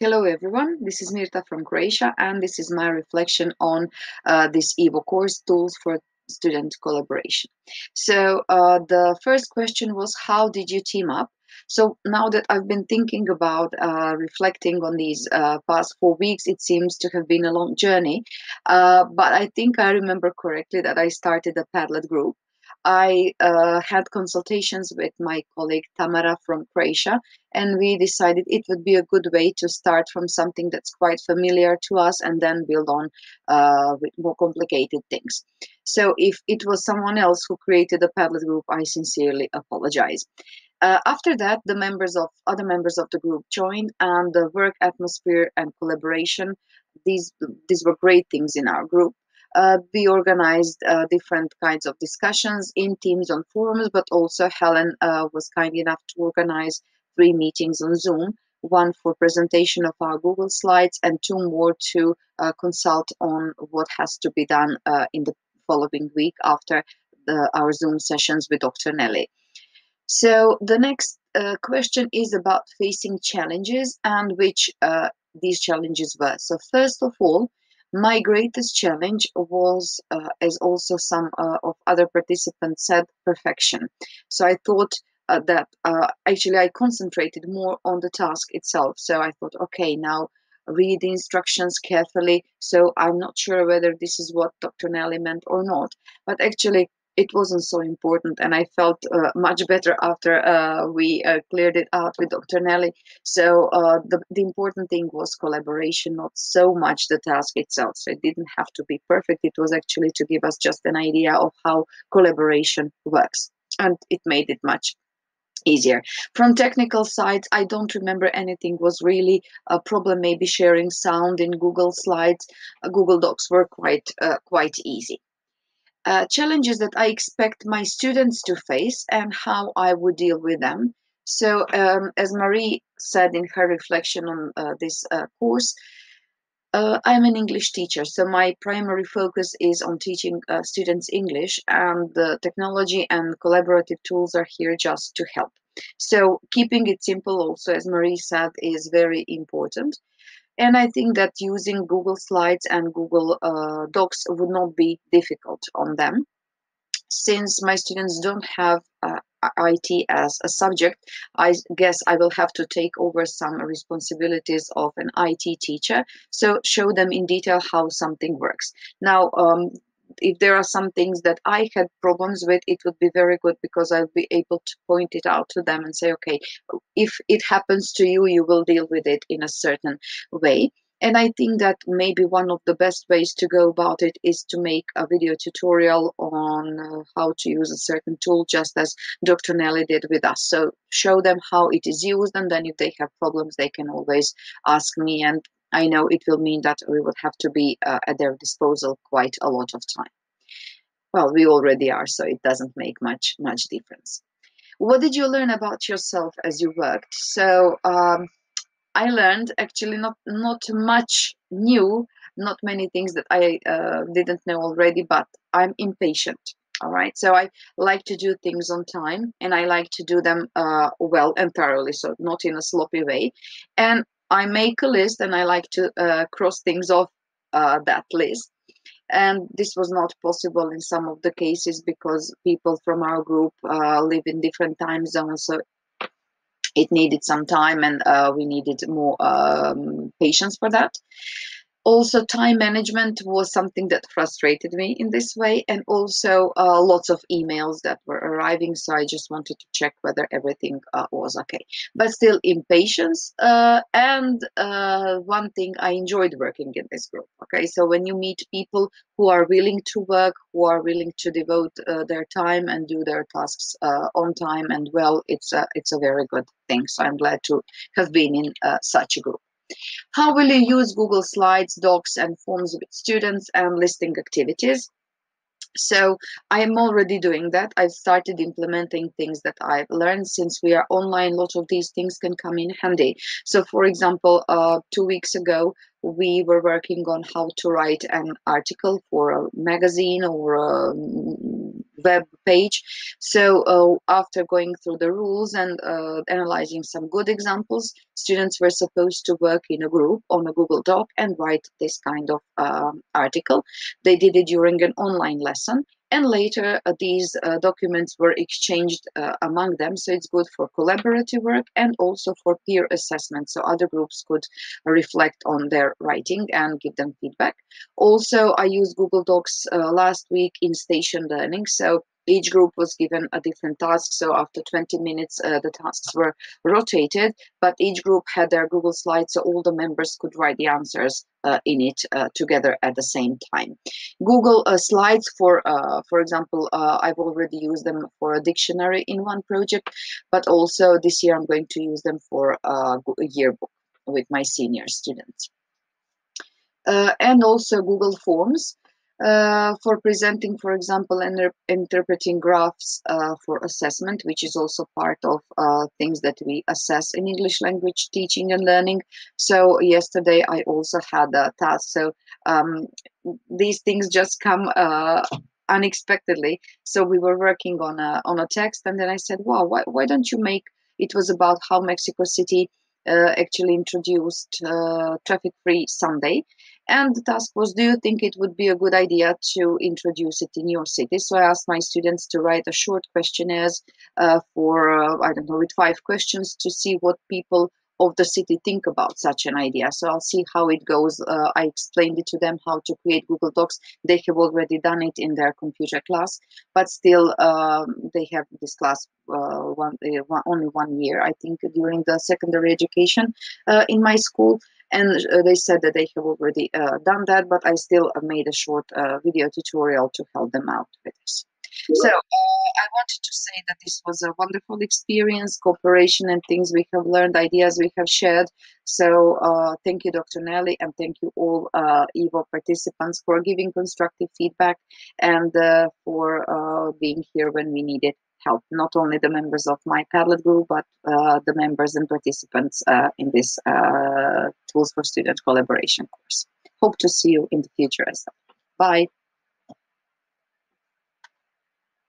Hello everyone, this is Mirta from Croatia and this is my reflection on uh, this EVO course, Tools for Student Collaboration. So uh, the first question was how did you team up? So now that I've been thinking about uh, reflecting on these uh, past four weeks, it seems to have been a long journey. Uh, but I think I remember correctly that I started a Padlet group I uh, had consultations with my colleague Tamara from Croatia, and we decided it would be a good way to start from something that's quite familiar to us and then build on uh, with more complicated things. So if it was someone else who created the Padlet group, I sincerely apologize. Uh, after that, the members of other members of the group joined, and the work atmosphere and collaboration these these were great things in our group uh, we organized uh, different kinds of discussions in teams on forums, but also Helen uh, was kind enough to organize three meetings on Zoom, one for presentation of our Google Slides and two more to uh, consult on what has to be done uh, in the following week after the, our Zoom sessions with Dr. Nelly. So the next uh, question is about facing challenges and which these challenges were. So first of all, my greatest challenge was, uh, as also some uh, of other participants said, perfection. So I thought uh, that uh, actually I concentrated more on the task itself. So I thought, okay, now read the instructions carefully. So I'm not sure whether this is what Dr. Nelly meant or not. But actually, it wasn't so important and i felt uh, much better after uh, we uh, cleared it out with dr nelly. So uh, the, the important thing was collaboration not so much the task itself. So it didn't have to be perfect. It was actually to give us just an idea of how collaboration works and it made it much easier. From technical sides i don't remember anything. Was really a problem maybe sharing sound in google slides. Uh, google docs were quite uh, quite easy uh, challenges that I expect my students to face and how I would deal with them. So, um, as Marie said in her reflection on uh, this uh, course, uh, I'm an English teacher, so my primary focus is on teaching uh, students English, and the technology and collaborative tools are here just to help. So, keeping it simple, also, as Marie said, is very important. And I think that using Google Slides and Google uh, Docs would not be difficult on them. Since my students don't have uh, IT as a subject, I guess I will have to take over some responsibilities of an IT teacher. So show them in detail how something works. Now, um, if there are some things that I had problems with, it would be very good because I'll be able to point it out to them and say, okay, if it happens to you, you will deal with it in a certain way. And I think that maybe one of the best ways to go about it is to make a video tutorial on uh, how to use a certain tool, just as Dr. Nelly did with us. So show them how it is used, and then if they have problems, they can always ask me, and I know it will mean that we would have to be uh, at their disposal quite a lot of time. Well, we already are, so it doesn't make much much difference. What did you learn about yourself as you worked? So um, I learned actually not not much new, not many things that I uh, didn't know already, but I'm impatient. All right, so I like to do things on time, and I like to do them uh, well and thoroughly, so not in a sloppy way. And I make a list and I like to uh, cross things off uh, that list. And this was not possible in some of the cases because people from our group uh, live in different time zones. So it needed some time and uh, we needed more um, patience for that also time management was something that frustrated me in this way and also uh, lots of emails that were arriving so i just wanted to check whether everything uh, was okay. But still impatience uh, and uh, one thing i enjoyed working in this group okay? So when you meet people who are willing to work who are willing to devote uh, their time and do their tasks uh, on time and well it's a it's a very good thing. So i'm glad to have been in such a group how will you use Google Slides, Docs, and Forms with students and listing activities? So I am already doing that. I've started implementing things that I've learned since we are online. Lots of these things can come in handy. So, for example, uh, two weeks ago, we were working on how to write an article for a magazine or a web page. So uh, after going through the rules and uh, analyzing some good examples, students were supposed to work in a group on a Google Doc and write this kind of um, article. They did it during an online lesson and later uh, these uh, documents were exchanged uh, among them. So it's good for collaborative work and also for peer assessment. So other groups could reflect on their writing and give them feedback. Also i used google docs last week in station learning. So each group was given a different task. So after 20 minutes, uh, the tasks were rotated, but each group had their Google Slides, so all the members could write the answers uh, in it uh, together at the same time. Google uh, Slides, for uh, for example, uh, I've already used them for a dictionary in one project, but also this year I'm going to use them for a yearbook with my senior students. and also Google Forms uh, for presenting, for example, and interpreting graphs uh, for assessment, which is also part of uh, things that we assess in English language teaching and learning. So yesterday I also had a task. So um, these things just come uh, unexpectedly. So we were working on a on a text, and then I said, "Wow, why why don't you make?" It was about how Mexico City uh, actually introduced uh, traffic-free Sunday. And the task was, do you think it would be a good idea to introduce it in your city? So I asked my students to write a short questionnaires uh, for, uh, I don't know, with five questions to see what people of the city think about such an idea. So I'll see how it goes. Uh, I explained it to them how to create Google Docs. They have already done it in their computer class, but still um, they have this class uh, one, uh, one, only one year, I think, during the secondary education uh, in my school. And uh, they said that they have already uh, done that, but I still made a short video tutorial to help them out with this. So uh, I wanted to say that this was a wonderful experience, cooperation and things we have learned, ideas we have shared. So uh, thank you, Dr. Nelly, and thank you all uh, EVO participants for giving constructive feedback and uh, for uh, being here when we needed help. Not only the members of my Padlet group, but uh, the members and participants in this Tools for Student Collaboration course. Hope to see you in the future as well. Bye.